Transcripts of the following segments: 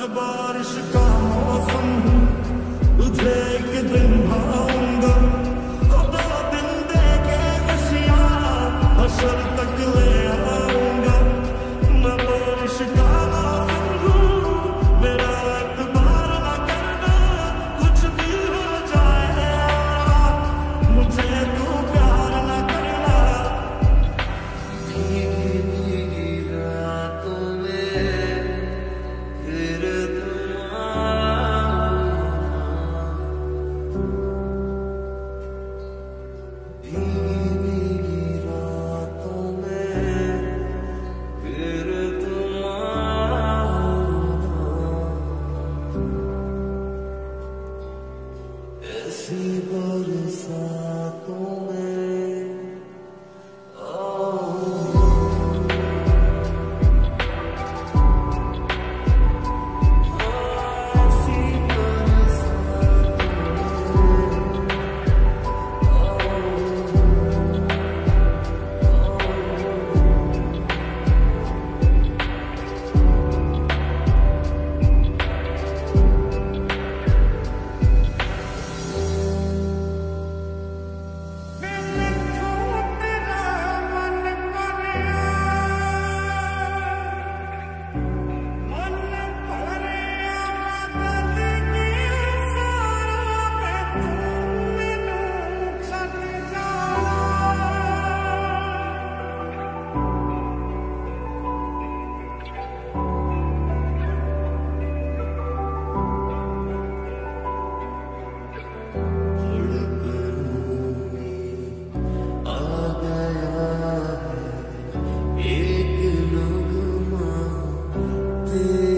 बारिश का मौसम तुझे एक दिन भाव मुसीबत सातों You.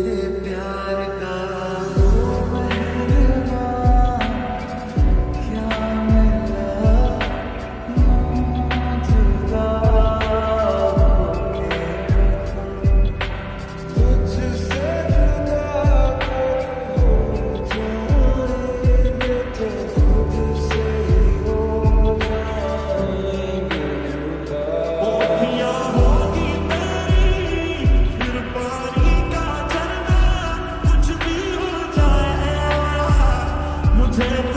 Prepare